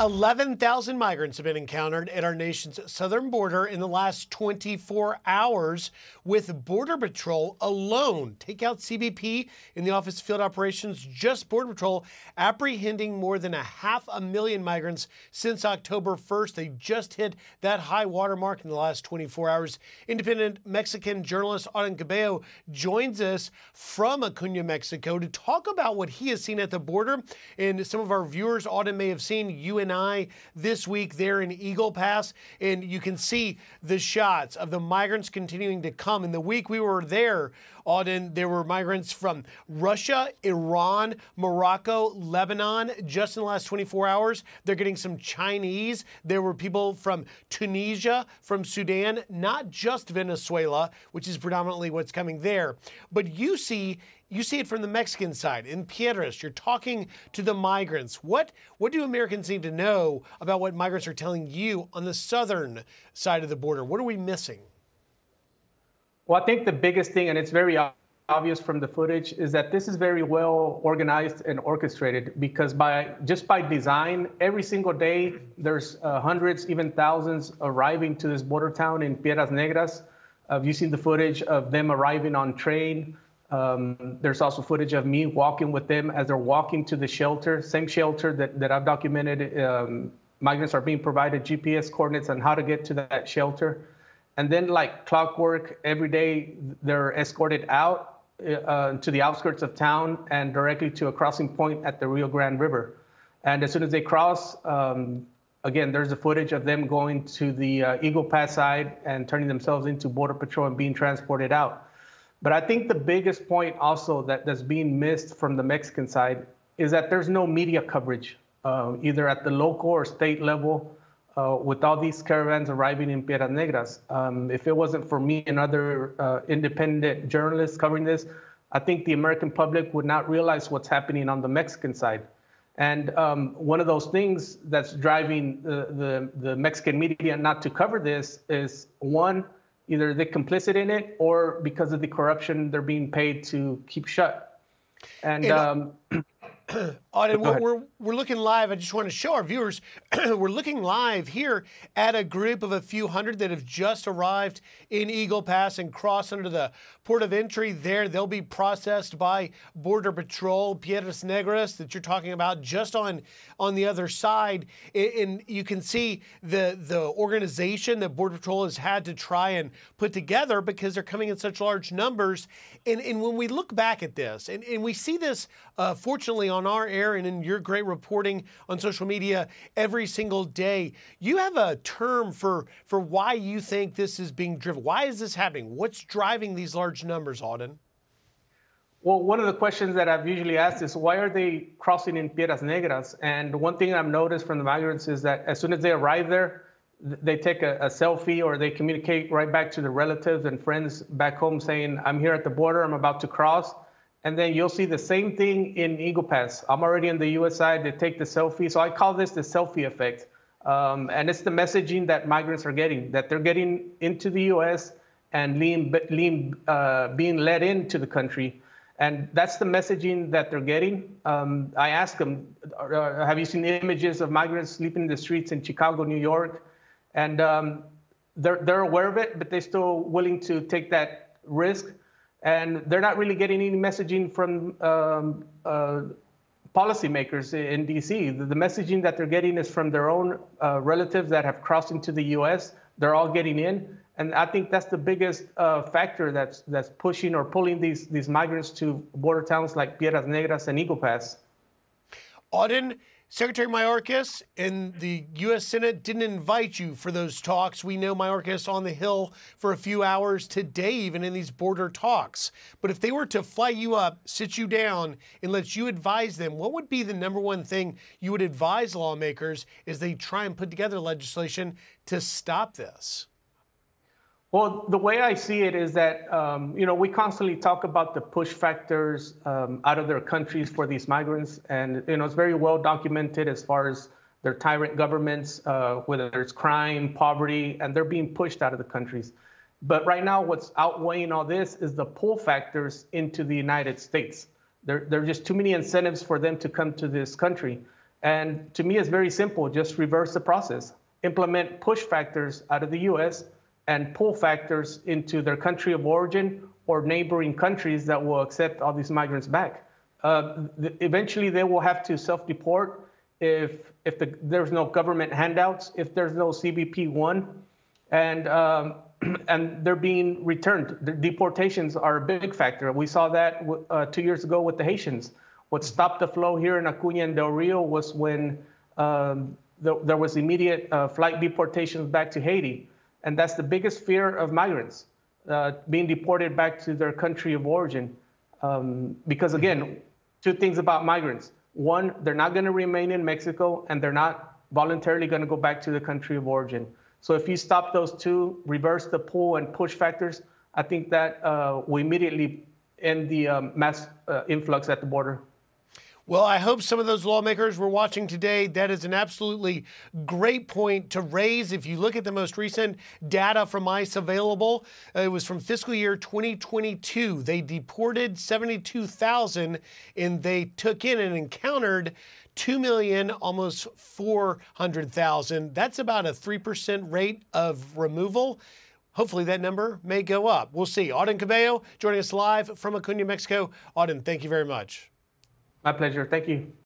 11,000 migrants have been encountered at our nation's southern border in the last 24 hours, with Border Patrol alone. Take out CBP in the Office of Field Operations, just Border Patrol apprehending more than a half a million migrants since October 1st. They just hit that high water mark in the last 24 hours. Independent Mexican journalist Auden Cabello joins us from Acuna, Mexico to talk about what he has seen at the border. And some of our viewers, Auden, may have seen you and I this week there in Eagle Pass, and you can see the shots of the migrants continuing to come. In the week we were there, Auden, there were migrants from Russia, Iran, Morocco, Lebanon. Just in the last 24 hours, they're getting some Chinese. There were people from Tunisia, from Sudan, not just Venezuela, which is predominantly what's coming there. But you see you see it from the Mexican side. In Piedras, you're talking to the migrants. What what do Americans need to know about what migrants are telling you on the southern side of the border? What are we missing? Well, I think the biggest thing, and it's very obvious from the footage, is that this is very well organized and orchestrated because by just by design, every single day there's uh, hundreds, even thousands arriving to this border town in Piedras Negras. Uh, you seen the footage of them arriving on train. Um, there's also footage of me walking with them as they're walking to the shelter, same shelter that, that I've documented. Um, migrants are being provided GPS coordinates on how to get to that shelter. And then, like clockwork, every day they're escorted out uh, to the outskirts of town and directly to a crossing point at the Rio Grande River. And as soon as they cross, um, again, there's a footage of them going to the uh, Eagle Pass side and turning themselves into Border Patrol and being transported out. But I think the biggest point also that, that's being missed from the Mexican side is that there's no media coverage, uh, either at the local or state level uh, with all these caravans arriving in Piedras Negras. Um, if it wasn't for me and other uh, independent journalists covering this, I think the American public would not realize what's happening on the Mexican side. And um, one of those things that's driving the, the, the, Mexican media not to cover this is one, either they're complicit in it or because of the corruption they're being paid to keep shut. And, um, Auden, we're, we're, we're, looking live. I just want to show our viewers we're looking live here at a group of a few hundred that have just arrived in Eagle Pass and crossed under the port of entry there. They'll be processed by Border Patrol, Piedras Negras, that you're talking about, just on on the other side. And you can see the the organization that Border Patrol has had to try and put together because they're coming in such large numbers. And, and when we look back at this, and, and we see this, uh, fortunately, on our air and in your great reporting on social media every single day, you have a term for for why you think this is being driven. Why is this happening? What's driving these large numbers, Auden? Well, one of the questions that I've usually asked is why are they crossing in Piedras Negras? And one thing I've noticed from the migrants is that as soon as they arrive there, they take a, a, selfie or they communicate right back to the relatives and friends back home saying, I'm here at the border, I'm about to cross. And then you'll see the same thing in Eagle Pass. I'm already on the US side, they take the selfie. So I call this the selfie effect. Um, and it's the messaging that migrants are getting, that they're getting into the US, and lean, lean, uh, being led into the country. And that's the messaging that they're getting. Um, I ask them, uh, have you seen images of migrants sleeping in the streets in Chicago, New York? And um, they're, they're aware of it, but they're still willing to take that risk. And they're not really getting any messaging from um, uh, policymakers in DC. The, the, messaging that they're getting is from their own uh, relatives that have crossed into the US. They're all getting in. And I think that's the biggest uh, factor that's that's pushing or pulling these these migrants to border towns like Piedras Negras and Eagle Pass. Auden, Secretary Mayorkas and the U.S. Senate didn't invite you for those talks. We know Mayorkas on the Hill for a few hours today, even in these border talks. But if they were to fly you up, sit you down, and let you advise them, what would be the number one thing you would advise lawmakers as they try and put together legislation to stop this? Well, the way I see it is that, um, you know, we constantly talk about the push factors um, out of their countries for these migrants. And, you know, it's very well documented as far as their tyrant governments, uh, whether it's crime, poverty, and they're being pushed out of the countries. But right now, what's outweighing all this is the pull factors into the United States. There, there are just too many incentives for them to come to this country. And to me, it's very simple. Just reverse the process. Implement push factors out of the U.S. and pull factors into their country of origin or neighboring countries that will accept all these migrants back. Uh, eventually, they will have to self-deport if if the, there's no government handouts, if there's no CBP one, and um, and they're being returned. The deportations are a big factor. We saw that uh, two years ago with the Haitians. What stopped the flow here in Acuña and Del Rio was when um, the, there was immediate uh, flight deportations back to Haiti. And that's the biggest fear of migrants, uh, being deported back to their country of origin. Um, because again, two things about migrants. One, they're not going to remain in Mexico and they're not voluntarily going to go back to the country of origin. So if you stop those two, reverse the pull and push factors, I think that uh, will immediately end the um, mass uh, influx at the border. Well, I hope some of those lawmakers were watching today. That is an absolutely great point to raise. If you look at the most recent data from ICE available, it was from fiscal year 2022. They deported 72,000 and they took in and encountered 2 million, almost 400,000. That's about a 3% rate of removal. Hopefully that number may go up. We'll see. Auden Cabello joining us live from Acuna, Mexico. Auden, thank you very much. My pleasure. Thank you.